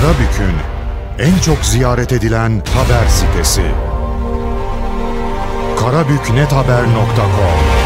Karabük'ün en çok ziyaret edilen haber sitesi. karabüknethaber.com